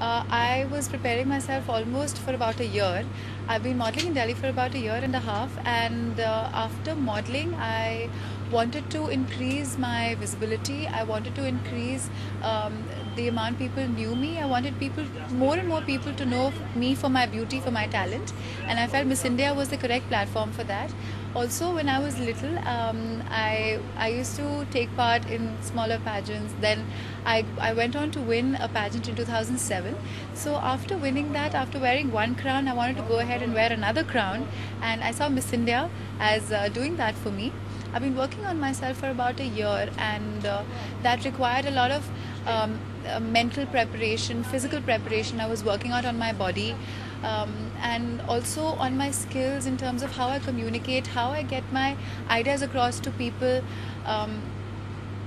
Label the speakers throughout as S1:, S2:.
S1: Uh, I was preparing myself almost for about a year. I've been modeling in Delhi for about a year and a half, and uh, after modeling, I wanted to increase my visibility. I wanted to increase um, the amount people knew me. I wanted people, more and more people, to know me for my beauty, for my talent, and I felt Miss India was the correct platform for that. Also, when I was little, um, I I used to take part in smaller pageants. Then I I went on to win a pageant in 2007. So after winning that, after wearing one crown, I wanted to go ahead and wear another crown, and I saw Miss India as uh, doing that for me. I've been working on myself for about a year, and uh, that required a lot of um, uh, mental preparation, physical preparation. I was working out on my body. Um, and also on my skills in terms of how I communicate, how I get my ideas across to people. Um,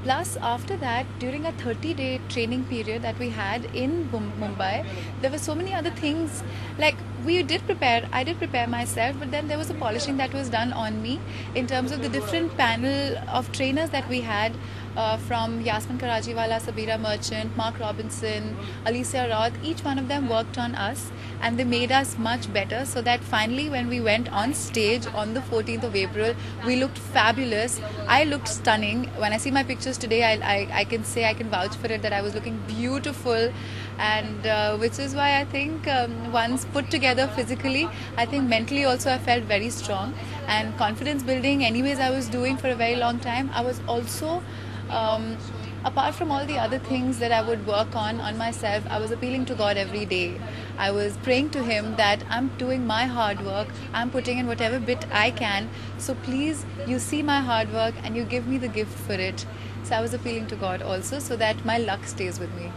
S1: plus, after that, during a 30 day training period that we had in Mumbai, there were so many other things. Like we did prepare i did prepare myself but then there was a polishing that was done on me in terms of the different panel of trainers that we had uh, from Yasmin Karachiwala, Sabira Merchant, Mark Robinson, Alesia Raut, each one of them worked on us and they made us much better so that finally when we went on stage on the 14th of April, we looked fabulous. I looked stunning. When I see my pictures today, I, I, I can say, I can vouch for it that I was looking beautiful and uh, which is why I think um, once put together physically, I think mentally also I felt very strong and confidence building. Anyways, I was doing for a very long time. I was also um, apart from all the other things that I would work on on myself, I was appealing to God every day. I was praying to Him that I'm doing my hard work, I'm putting in whatever bit I can. So please, you see my hard work and you give me the gift for it. So I was appealing to God also so that my luck stays with me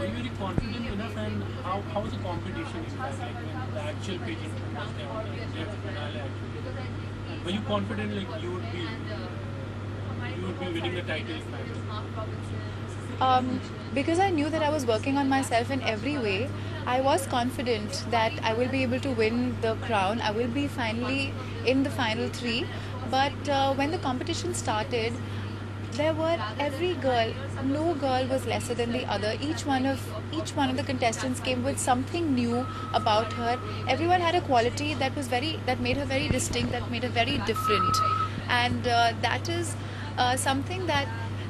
S1: uh,
S2: were you confident enough and how, how was the competition like when the actual pageant was there, the? Were you confident like you would be you would be winning the
S1: um, because I knew that I was working on myself in every way, I was confident that I will be able to win the crown. I will be finally in the final three. But uh, when the competition started, there were every girl no girl was lesser than the other each one of each one of the contestants came with something new about her everyone had a quality that was very that made her very distinct that made her very different and uh, that is uh, something that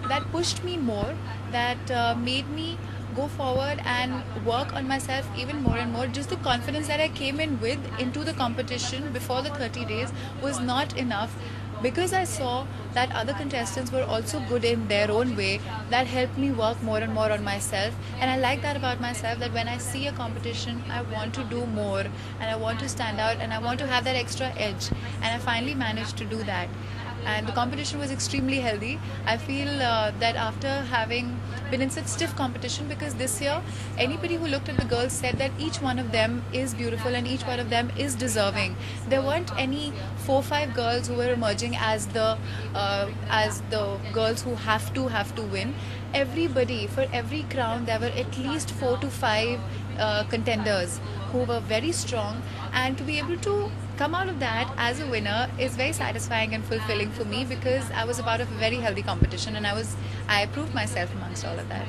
S1: that pushed me more that uh, made me go forward and work on myself even more and more just the confidence that i came in with into the competition before the 30 days was not enough because I saw that other contestants were also good in their own way, that helped me work more and more on myself. And I like that about myself that when I see a competition, I want to do more and I want to stand out and I want to have that extra edge. And I finally managed to do that and the competition was extremely healthy. I feel uh, that after having been in such stiff competition, because this year anybody who looked at the girls said that each one of them is beautiful and each one of them is deserving. There weren't any four five girls who were emerging as the uh, as the girls who have to have to win. Everybody for every crown there were at least four to five uh, contenders who were very strong, and to be able to come out of that as a winner is very satisfying and fulfilling for me because I was a part of a very healthy competition and I was I proved myself amongst all of that.